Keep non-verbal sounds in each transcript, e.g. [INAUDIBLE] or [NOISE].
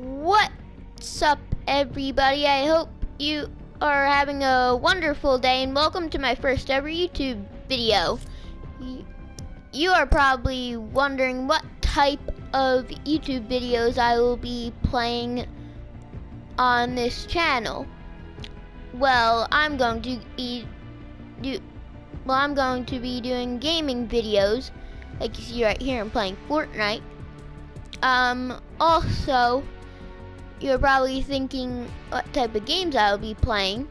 What's up, everybody? I hope you are having a wonderful day, and welcome to my first ever YouTube video. You are probably wondering what type of YouTube videos I will be playing on this channel. Well, I'm going to be do well, I'm going to be doing gaming videos, like you see right here. I'm playing Fortnite. Um, also, you're probably thinking what type of games I'll be playing.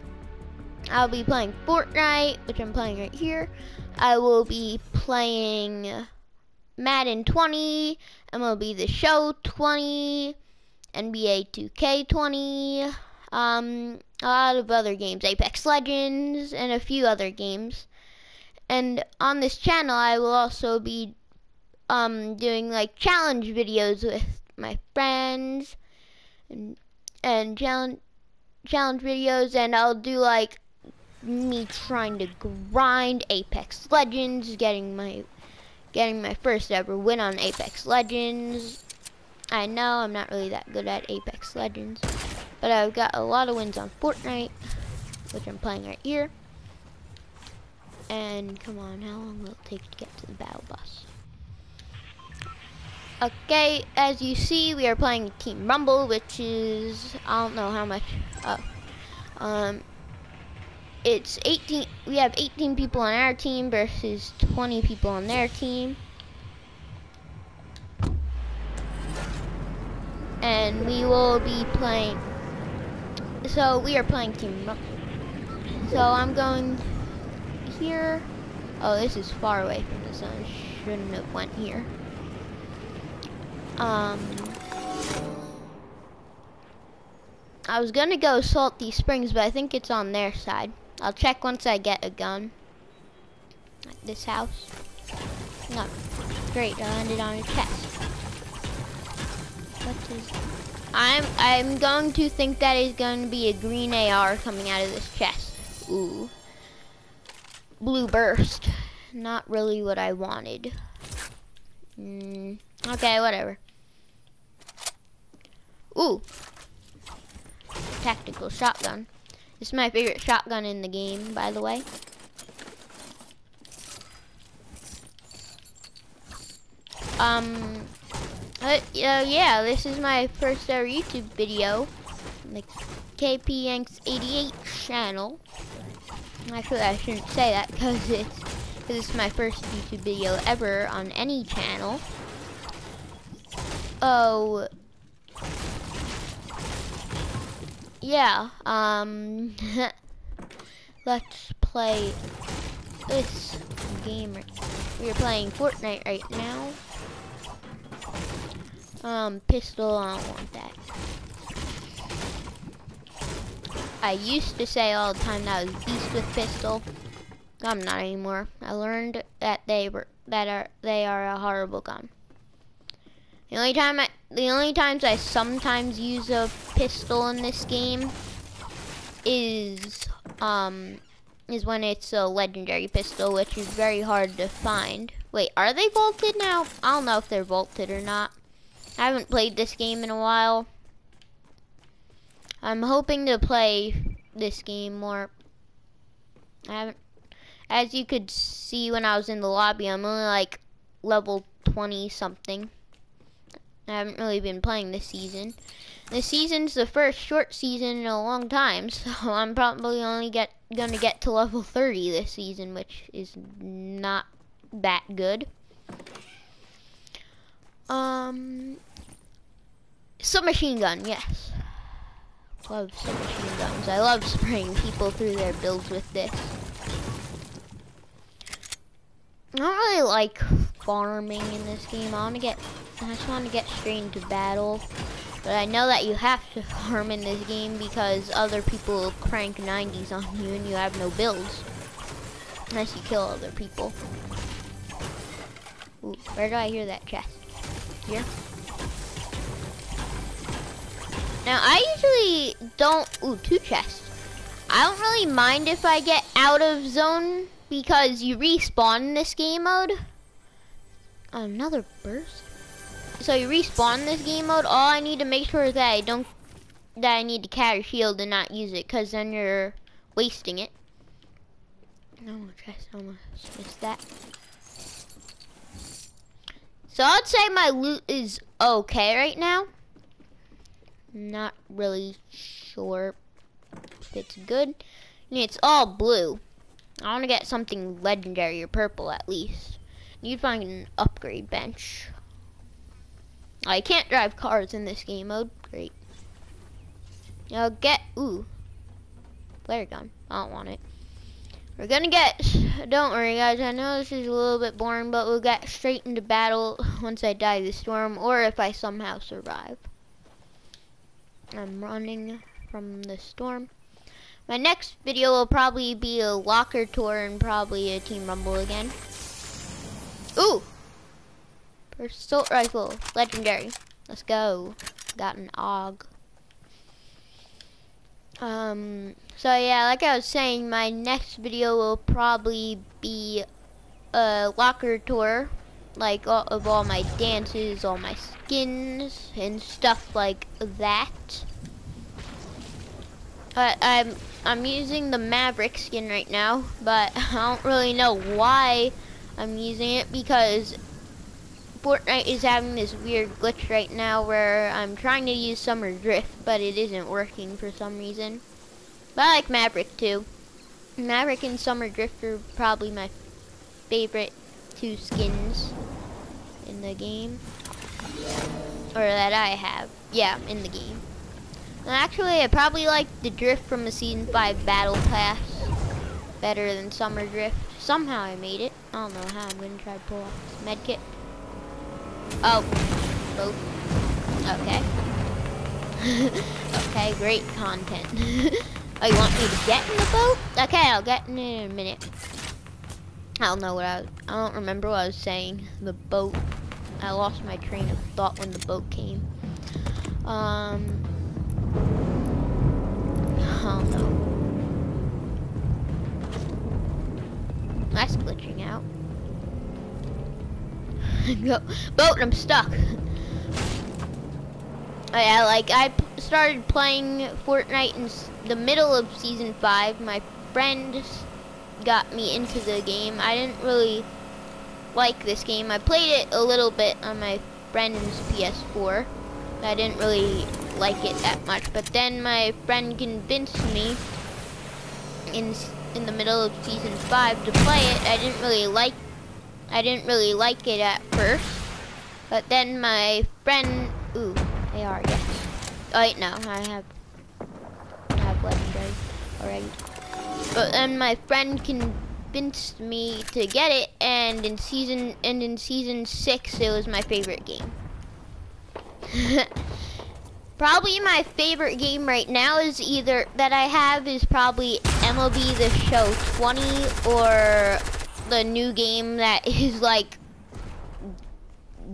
I'll be playing Fortnite, which I'm playing right here. I will be playing Madden 20, MLB The Show 20, NBA 2K 20, um, a lot of other games, Apex Legends, and a few other games. And on this channel, I will also be um, doing like challenge videos with my friends and challenge challenge videos and I'll do like me trying to grind Apex Legends, getting my getting my first ever win on Apex Legends. I know I'm not really that good at Apex Legends, but I've got a lot of wins on Fortnite, which I'm playing right here. And come on, how long will it take to get to the battle bus? Okay, as you see, we are playing Team Rumble, which is I don't know how much. Uh, um, it's 18. We have 18 people on our team versus 20 people on their team, and we will be playing. So we are playing Team Rumble. So I'm going here. Oh, this is far away from the sun. Shouldn't have went here. Um, I was gonna go Salty Springs, but I think it's on their side. I'll check once I get a gun. At this house. No, great. I landed on a chest. What is? I'm I'm going to think that is going to be a green AR coming out of this chest. Ooh. Blue burst. Not really what I wanted. Mm, okay, whatever. Ooh. Tactical shotgun. This is my favorite shotgun in the game, by the way. Um, uh, yeah, this is my first ever YouTube video. The KP Yanks 88 channel. Actually, I shouldn't say that [LAUGHS] because it's because it's my first YouTube video ever on any channel. Oh, yeah. Um, [LAUGHS] let's play this game. We're playing Fortnite right now. Um, pistol. I don't want that. I used to say all the time that I was beast with pistol. I'm not anymore. I learned that they were that are they are a horrible gun. The only time I the only times I sometimes use a pistol in this game is um is when it's a legendary pistol, which is very hard to find. Wait, are they vaulted now? I don't know if they're vaulted or not. I haven't played this game in a while. I'm hoping to play this game more. I haven't, as you could see when I was in the lobby, I'm only like level 20 something. I haven't really been playing this season. This season's the first short season in a long time, [LAUGHS] so I'm probably only get gonna get to level 30 this season, which is not that good. Um, submachine gun, yes. Love submachine guns. I love spraying people through their builds with this. I don't really like farming in this game. I want to get, I just want to get straight into battle. But I know that you have to [LAUGHS] farm in this game because other people crank 90s on you and you have no builds. Unless you kill other people. Ooh, where do I hear that chest? Here? Now, I usually don't... Ooh, two chests. I don't really mind if I get out of zone because you respawn in this game mode. Another burst? So you respawn this game mode, all I need to make sure is that I don't, that I need to carry shield and not use it, cause then you're wasting it. No, I almost missed that. So I'd say my loot is okay right now. Not really sure if it's good. It's all blue. I want to get something legendary or purple at least. To find an upgrade bench. I can't drive cars in this game mode. Great. I'll get, ooh, flare gun. I don't want it. We're gonna get, don't worry guys, I know this is a little bit boring, but we'll get straight into battle once I die the storm, or if I somehow survive. I'm running from the storm. My next video will probably be a locker tour and probably a team rumble again. Ooh! Assault rifle, legendary. Let's go. Got an AUG. Um, so yeah, like I was saying, my next video will probably be a locker tour, like all, of all my dances, all my skins, and stuff like that. But I'm I'm using the Maverick skin right now, but [LAUGHS] I don't really know why I'm using it because Fortnite is having this weird glitch right now where I'm trying to use Summer Drift, but it isn't working for some reason. But I like Maverick too. Maverick and Summer Drift are probably my favorite two skins in the game. Or that I have. Yeah, in the game. Actually, I probably like the Drift from the Season 5 Battle Pass better than Summer Drift. Somehow I made it. I don't know how. I'm going to try to pull off this medkit. Oh, boat. Okay. [LAUGHS] okay, great content. [LAUGHS] oh, you want me to get in the boat? Okay, I'll get in it in a minute. I don't know what I was, I don't remember what I was saying. The boat. I lost my train of thought when the boat came. Um, [LAUGHS] Go, boat, I'm stuck. Oh, yeah, like I started playing Fortnite in the middle of season five. My friend got me into the game. I didn't really like this game. I played it a little bit on my friend's PS4. I didn't really like it that much, but then my friend convinced me in in the middle of season five to play it. I didn't really like I didn't really like it at first, but then my friend, ooh, AR, yes. Oh wait, no, I have, I have legendary already. But then my friend convinced me to get it, and in season and in season six, it was my favorite game. [LAUGHS] probably my favorite game right now is either that I have is probably MLB The Show 20 or the new game that [LAUGHS] is like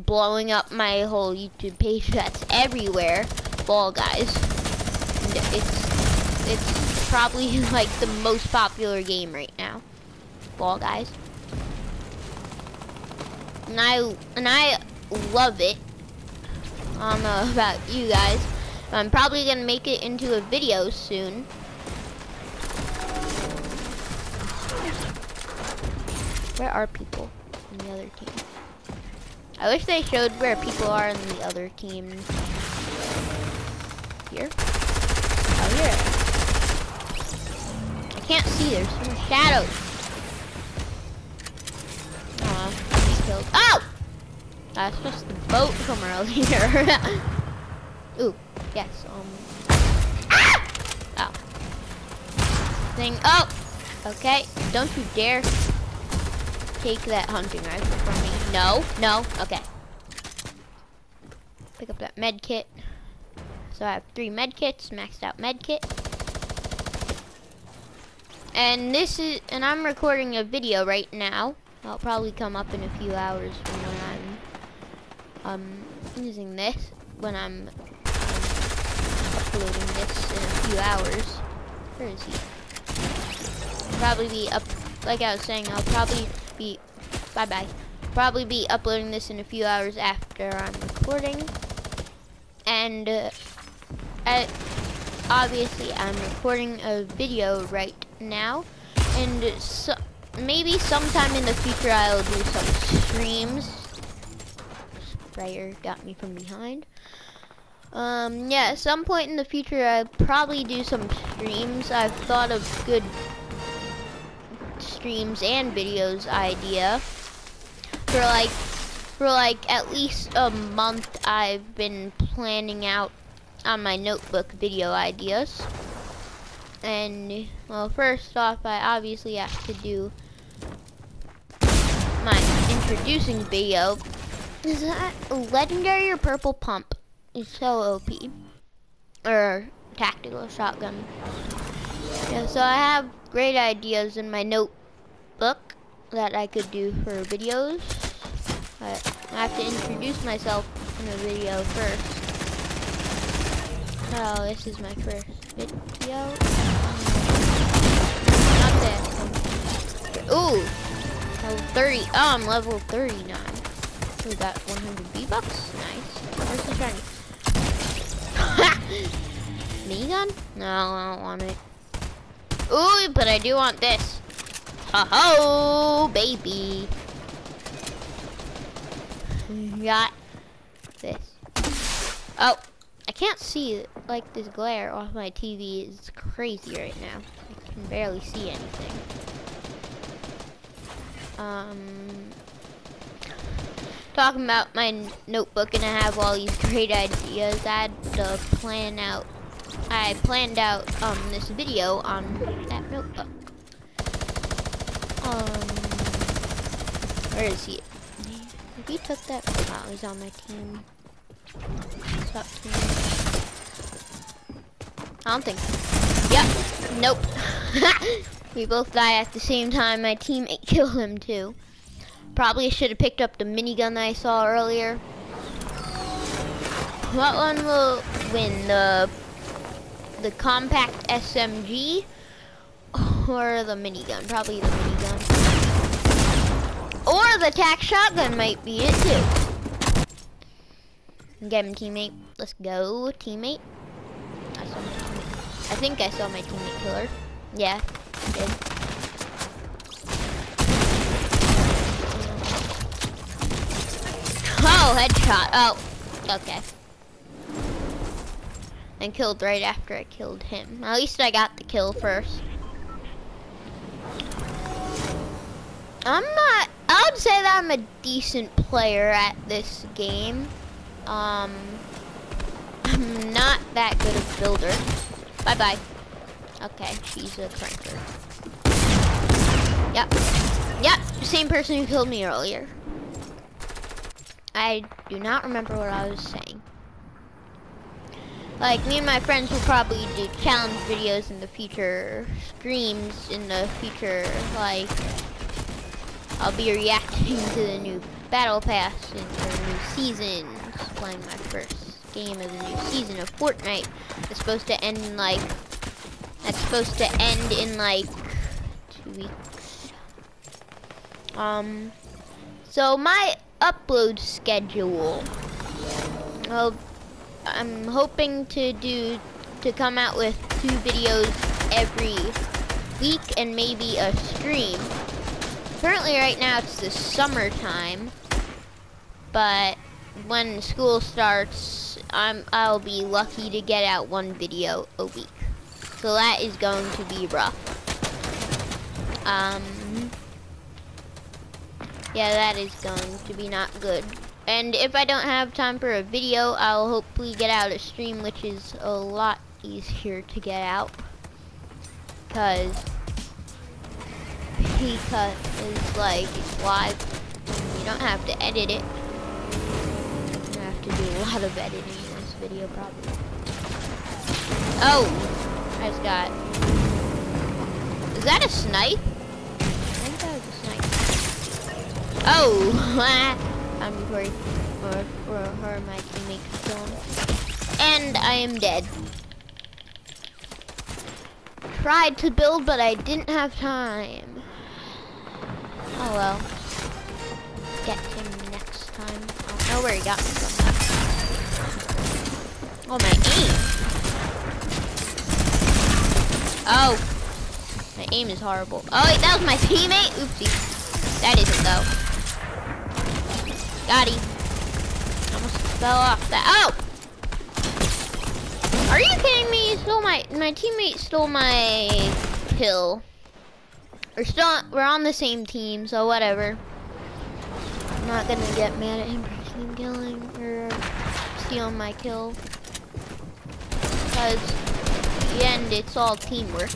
blowing up my whole YouTube page that's everywhere, Fall Guys. It's it's probably [LAUGHS] like the most popular game right now. Fall Guys. And I and I love it. I don't know [LAUGHS] about you guys. I'm probably gonna make it into a video soon. Where are people in the other team? I wish they showed where people are in the other team. Here? Oh, here. I can't see. There's some shadows. Aw, killed. Oh! That's just the boat from earlier. [LAUGHS] Ooh, yes. Um. Ah! Oh. Thing. Oh. Okay. Don't you dare take that hunting rifle from me. No, no, okay. Pick up that med kit. So I have three med kits, maxed out med kit. And this is, and I'm recording a video right now. I'll probably come up in a few hours from when I'm um, using this, when I'm, um, uploading this in a few hours. Where is he? Probably be up, like I was saying, I'll probably be, bye-bye. Probably be uploading this in a few hours after I'm recording. And uh, I, obviously I'm recording a video right now. And so, maybe sometime in the future I'll do some streams. Sprayer got me from behind. Um, yeah, at some point in the future I'll probably do some streams. I've thought of good streams and videos idea. For like, for like at least a month I've been planning out on my notebook video ideas. And, well, first off, I obviously have to do my introducing video. Is that legendary or purple pump? It's so OP. Or tactical shotgun. Yeah, so I have great ideas in my notebook that I could do for videos. But I have to introduce myself in a video first. Oh, this is my first video. Not this. Ooh, level 30. Oh, I'm level 39. We got 100 V-Bucks. Nice. Where's the shiny? [LAUGHS] Minigun? No, I don't want it. Ooh, but I do want this. Ho-ho, baby. Got this. Oh. I can't see, like, this glare off my TV is crazy right now. I can barely see anything. Um, talking about my notebook and I have all these great ideas. I had to plan out, I planned out um, this video on that notebook. Um, where is he? He took that, oh, he's on my team. Stop I don't think. Yep. Nope. [LAUGHS] we both die at the same time. My teammate [LAUGHS] killed him too. Probably should have picked up the minigun that I saw earlier. What one will win? The the compact SMG or the minigun? Probably the minigun. Or the tac shotgun might be it too. Get him, teammate. Let's go, teammate. I teammate. I think I saw my teammate killer. Yeah, I did. Oh, headshot. Oh, okay. And killed right after I killed him. At least I got the kill first. I'm not, I would say that I'm a decent player at this game. Um, I'm not that good of a builder. Bye-bye. Okay, she's a cranker. Yep. Yep, same person who killed me earlier. I do not remember what I was saying. Like, me and my friends will probably do challenge videos in the future, streams in the future, like, I'll be reacting to the new Battle Pass in the new season, playing my first game of the new season of Fortnite. It's supposed to end in like, that's supposed to end in like two weeks. Um, so my upload schedule, well, I'm hoping to do, to come out with two videos every week and maybe a stream. Currently right now it's the summertime, but when school starts, I'm, I'll be lucky to get out one video a week. So that is going to be rough. Um, yeah, that is going to be not good. And if I don't have time for a video, I'll hopefully get out a stream, which is a lot easier to get out. Because P-Cut is like live. You don't have to edit it You have to do a lot of editing in this video, probably. Oh! I just got... Is that a snipe? I think that was a snipe. Oh! [LAUGHS] I'm before or, or her my him. And I am dead. Tried to build, but I didn't have time. Oh well. Get him next time. I don't know where he got me from. Oh, my aim. Oh. My aim is horrible. Oh, wait, that was my teammate? Oopsie. That isn't, though. Got him. Almost fell off that. Oh! Are you kidding me? You stole my, my teammate stole my kill. We're still, we're on the same team, so whatever. I'm not gonna get mad at him for team killing or stealing my kill. Because in the end, it's all teamwork.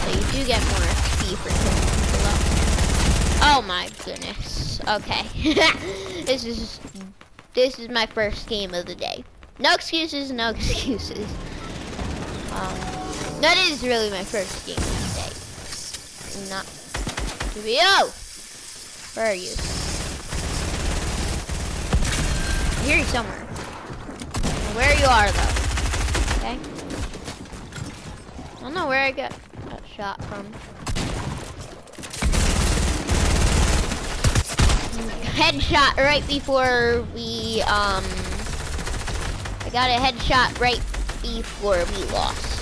So you do get more XP for killing. Oh my goodness. Okay. [LAUGHS] this is this is my first game of the day. No excuses, no [LAUGHS] excuses. Um, that is really my first game of the day. Not to be. Oh! Where are you? I hear you somewhere. Where you are, though. Okay? I don't know where I got that shot from. [LAUGHS] Headshot right before we, um... I got a headshot right before we lost.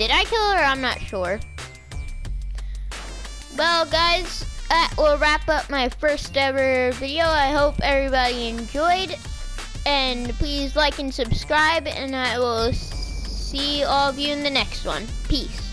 Did I kill her? I'm not sure. Well, guys, that will wrap up my first ever video. I hope everybody enjoyed. And please like and subscribe, and I will see all of you in the next one. Peace.